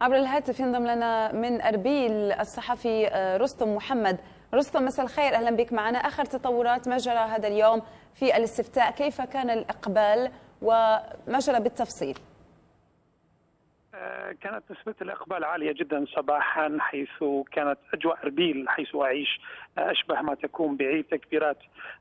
عبر الهاتف ينضم لنا من أربيل الصحفي رستم محمد. رستم مساء الخير. أهلا بك معنا. آخر تطورات ما جرى هذا اليوم في الاستفتاء. كيف كان الإقبال وما جرى بالتفصيل؟ كانت نسبة الإقبال عالية جدا صباحا حيث كانت أجواء أربيل حيث أعيش. أشبه ما تكون بعيد تكبيرات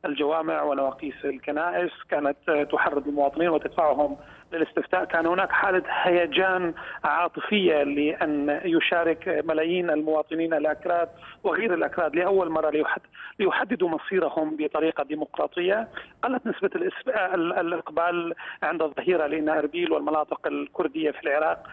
الجوامع ونواقيس الكنائس. كانت تحرض المواطنين وتدفعهم للاستفتاء. كان هناك حالة هيجان عاطفية لأن يشارك ملايين المواطنين الأكراد وغير الأكراد لأول مرة ليحددوا مصيرهم بطريقة ديمقراطية. قلت نسبة الإقبال عند الظهيرة لأن أربيل والمناطق الكردية في العراق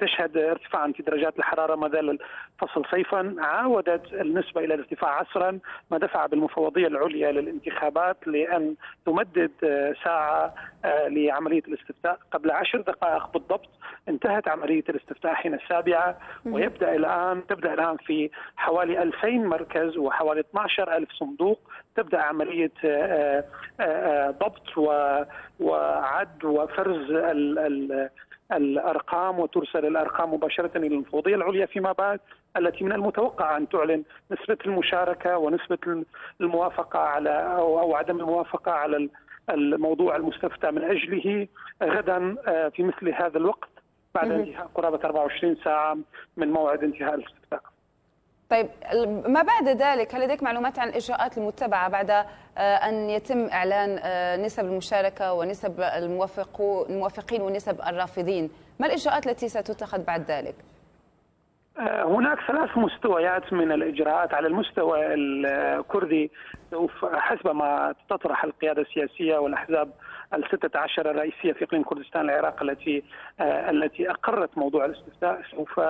تشهد ارتفاعا في درجات الحرارة ما زال الفصل صيفا عاودت النسبة إلى الارتفاع عصرا ما دفع بالمفوضية العليا للانتخابات لأن تمدد ساعة لعملية الاستفتاء قبل عشر دقائق بالضبط. انتهت عملية الاستفتاء حين السابعة ويبدأ الآن تبدأ الآن في حوالي 2000 مركز وحوالي 12 ألف صندوق. تبدأ عملية ضبط وعد وفرز الأرقام وترسل الأرقام مباشرة إلى المفوضيه العليا فيما بعد التي من المتوقع أن تعلن نسبة المشاركة ونسبة الموافقة على أو عدم الموافقة على الموضوع المستفتى من أجله غدا في مثل هذا الوقت بعد انتهاء قرابة 24 ساعة من موعد انتهاء الاستفتاء. طيب ما بعد ذلك هل لديك معلومات عن الإجراءات المتبعة بعد أن يتم إعلان نسب المشاركة ونسب الموافقين ونسب الرافضين؟ ما الإجراءات التي ستتخذ بعد ذلك؟ هناك ثلاث مستويات من الإجراءات على المستوى الكردي حسب ما تطرح القيادة السياسية والأحزاب الستة عشر الرئيسية في إقليم كردستان العراق التي التي أقرت موضوع الاستفتاء سوف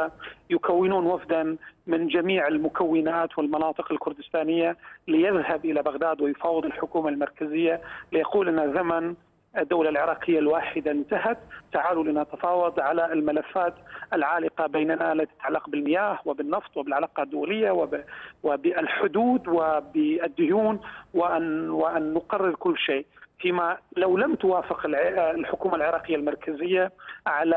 يكونون وفدا من جميع المكونات والمناطق الكردستانية ليذهب إلى بغداد ويفاوض الحكومة المركزية ليقول أن زمن الدولة العراقية الواحدة انتهت. تعالوا لنتفاوض على الملفات العالقة بيننا التي تتعلق بالمياه وبالنفط وبالعلاقة الدولية وبالحدود وبالديون وأن, وأن نقرر كل شيء. فيما لو لم توافق الحكومة العراقية المركزية على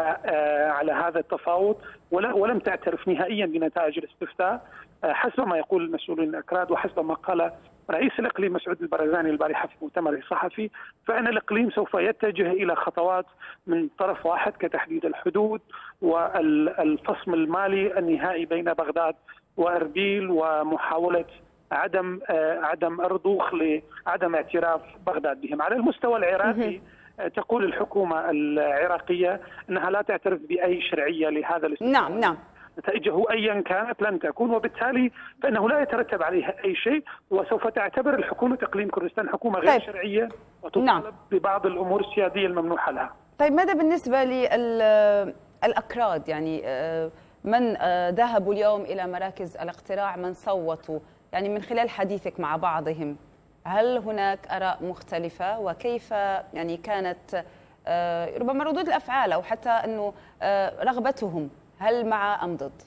على هذا التفاوض ولم تعترف نهائيا بنتائج الاستفتاء حسب ما يقول المسؤولين الأكراد وحسب ما قال رئيس الإقليم مسعود البرزاني البارحه في مؤتمره الصحفي فإن الإقليم سوف يتجه إلى خطوات من طرف واحد كتحديد الحدود والفصم المالي النهائي بين بغداد وإربيل ومحاولة عدم عدم الرضوخ لعدم اعتراف بغداد بهم. على المستوى العراقي تقول الحكومة العراقية إنها لا تعترف بأي شرعية لهذا الاستثمار. نعم نعم. نتائجه ايا كانت لن تكون وبالتالي فإنه لا يترتب عليها أي شيء وسوف تعتبر الحكومة إقليم كردستان حكومة غير طيب. شرعية وتطالب نعم. ببعض الأمور السيادية الممنوحة لها. طيب ماذا بالنسبة للاكراد يعني من ذهبوا اليوم إلى مراكز الاقتراع من صوتوا يعني من خلال حديثك مع بعضهم هل هناك آراء مختلفة وكيف يعني كانت ربما ردود الأفعال أو حتى أنه رغبتهم هل مع أم ضد؟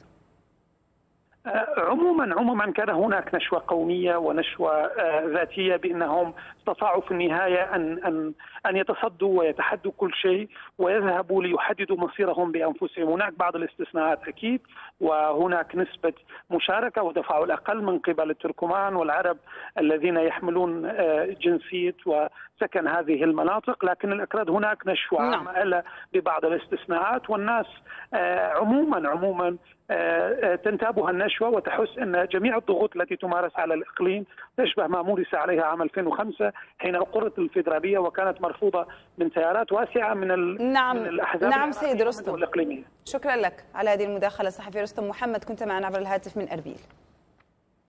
عموما عموما كان هناك نشوة قومية ونشوة ذاتية بأنهم استطاعوا في النهاية أن أن أن يتصدوا ويتحدوا كل شيء ويذهبوا ليحددوا مصيرهم بأنفسهم، هناك بعض الاستثناءات أكيد وهناك نسبة مشاركة وتفاعل أقل من قبل التركمان والعرب الذين يحملون جنسية وسكن هذه المناطق، لكن الأكراد هناك نشوة عامة ببعض الاستثناءات والناس عموما عموما تنتابها النشوة وتحس أن جميع الضغوط التي تمارس على الإقليم تشبه ما مورس عليها عام 2005 حين اقرت الفيدرالية وكانت مرفوضة من تيارات واسعة من, نعم من الأحزاب نعم سيد رستم. شكرا لك على هذه المداخلة الصحفي رستم محمد كنت معنا عبر الهاتف من أربيل.